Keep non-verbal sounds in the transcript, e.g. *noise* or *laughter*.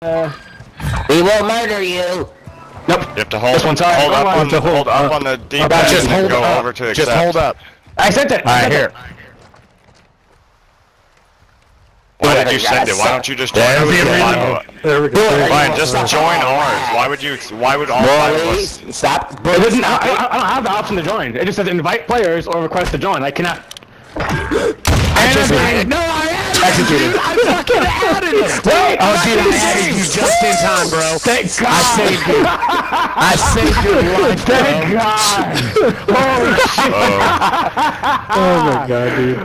Uh, We will murder you. nope. You have to hold, This one's hard. hold up Hold on, on to hold hold up up. on the Okay, D-pad just and then hold go up. over to Just hold up. I sent it. I Alright, here. Why did you send it? Why don't you just join There's us? the There we go. Do it. Fine, just join ours. Why would you? Why would all five of us? Stop. It doesn't. I, stop I. I don't have the option to join. It just says invite players or request to join. I cannot. I just no, I added Executed. I fucking added it. Wait, Oh, dude, I added you just in time, bro. Thank God. I saved you. I saved your life, bro. Thank God. *laughs* Holy *laughs* shit. Oh. Oh my god, dude.